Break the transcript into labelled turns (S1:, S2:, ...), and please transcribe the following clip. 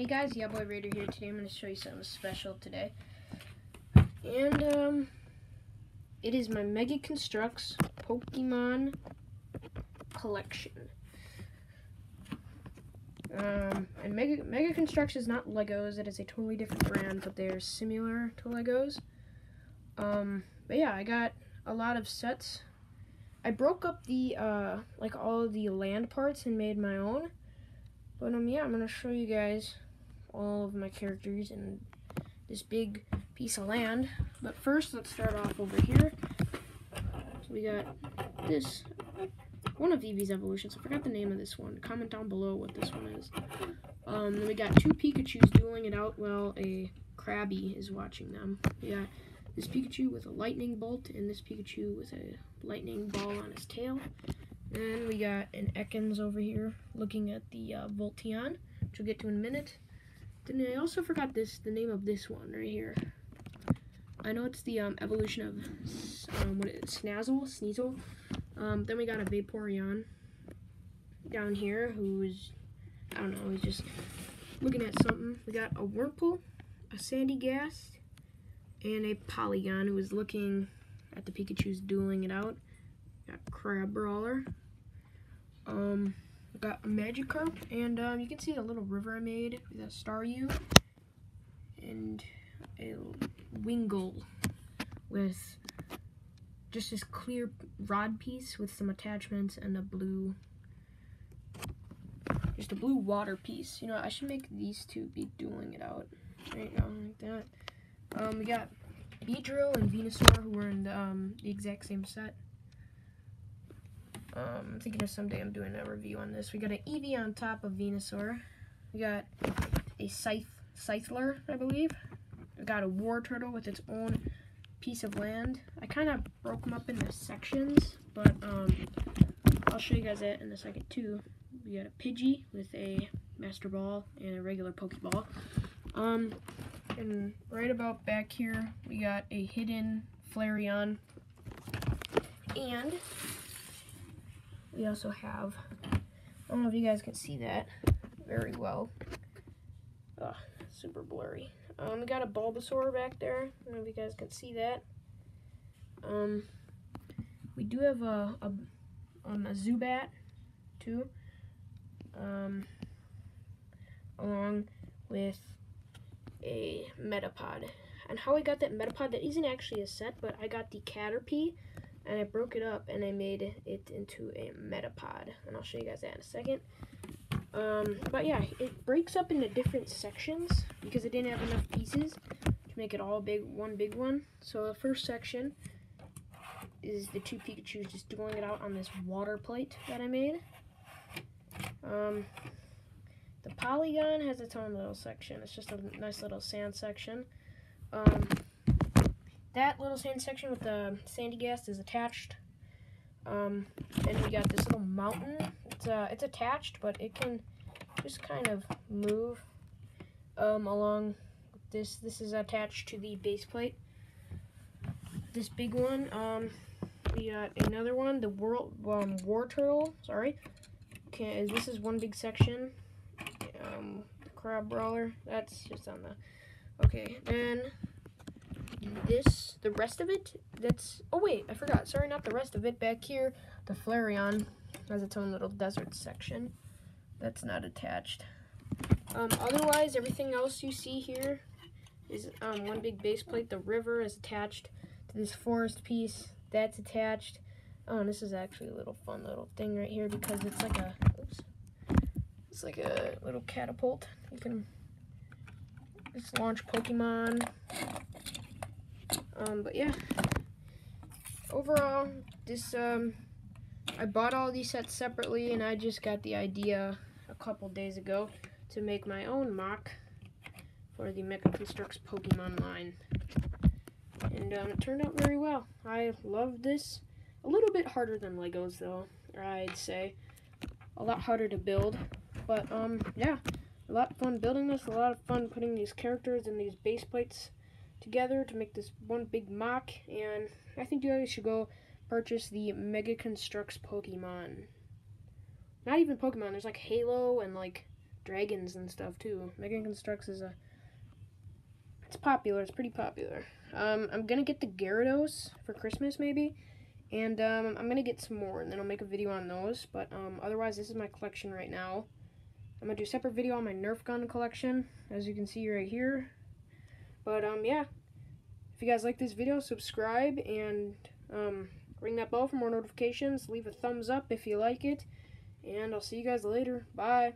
S1: Hey guys, Yeah Boy Raider here. Today I'm going to show you something special today. And, um, it is my Mega Construx Pokemon collection. Um, and Mega, Mega Construx is not Legos, it is a totally different brand, but they're similar to Legos. Um, but yeah, I got a lot of sets. I broke up the, uh, like all the land parts and made my own. But, um, yeah, I'm going to show you guys all of my characters in this big piece of land. But first, let's start off over here. So we got this, one of Eevee's evolutions. I forgot the name of this one. Comment down below what this one is. Um, then we got two Pikachus dueling it out while a Krabby is watching them. We got this Pikachu with a lightning bolt and this Pikachu with a lightning ball on his tail. And we got an Ekans over here looking at the uh, Volteon, which we'll get to in a minute. Then I also forgot this, the name of this one right here. I know it's the um, evolution of um, what is Snazzle, Sneasel. Um, then we got a Vaporeon down here who's, I don't know, he's just looking at something. We got a Wurmple, a Sandy Sandygast, and a Porygon who is looking at the Pikachu's dueling it out. Got Crabrawler. Um, got a Magikarp, and um, you can see a little river I made with a Staryu, and a Wingull with just this clear rod piece with some attachments and a blue, just a blue water piece. You know, I should make these two be dueling it out right now like that. Um, we got Beedrill and Venusaur who were in the, um, the exact same set. Um, I'm thinking of someday I'm doing a review on this. We got an Eevee on top of Venusaur. We got a Scythe, Scythler, I believe. We got a Wartortle with its own piece of land. I kind of broke them up into sections, but um, I'll show you guys that in a second too. We got a Pidgey with a Master Ball and a regular Pokeball. Um, and right about back here, we got a hidden Flareon. And we also have, I don't know if you guys can see that very well. Ugh, super blurry. Um, we got a Bulbasaur back there. I don't know if you guys can see that. Um, we do have a, a, um, a Zubat, too. Um, along with a Metapod. And how I got that Metapod, that isn't actually a set, but I got the Caterpie, and I broke it up, and I made it into a Metapod. And I'll show you guys that in a second. Um, but yeah, it breaks up into different sections, because it didn't have enough pieces to make it all big, one big one. So the first section is the two Pikachus just doing it out on this water plate that I made. Um, the polygon has its own little section. It's just a nice little sand section. Um, that little sand section with the Sandygast is attached. Um, and we got this little mountain. It's uh, it's attached, but it can just kind of move um, along this. This is attached to the base plate. This big one. Um, we got another one. The world um, Wartortle. Sorry. Okay, this is one big section um, Crabrawler. That's just on the. Okay, then this, the rest of it, that's. Oh, wait, I forgot. Sorry, not the rest of it. Back here, the Flareon has its own little desert section. That's not attached. Um, otherwise, everything else you see here is um, one big base plate. The river is attached to this forest piece. That's attached. Oh, and this is actually a little fun little thing right here because it's like a, oops, it's like a little catapult. You can just launch Pokemon. Um, but yeah, overall, this, um, I bought all these sets separately and I just got the idea a couple days ago to make my own mock for the Mega Construx Pokemon line. And um, it turned out very well. I love this. A little bit harder than Legos though, I'd say. A lot harder to build. But um yeah, a lot of fun building this, a lot of fun putting these characters and these base plates together to make this one big mock. And I think you guys should go purchase the Mega Construx Pokemon. Not even Pokemon, there's like Halo and like dragons and stuff too. Mega Construx is a it's popular. It's pretty popular. Um, I'm gonna get the Gyarados for Christmas maybe, and um, I'm gonna get some more, and then I'll make a video on those. But um, otherwise, this is my collection right now. I'm gonna do a separate video on my Nerf gun collection, as you can see right here. But um, yeah, if you guys like this video, subscribe and um, ring that bell for more notifications. Leave a thumbs up if you like it, and I'll see you guys later. Bye.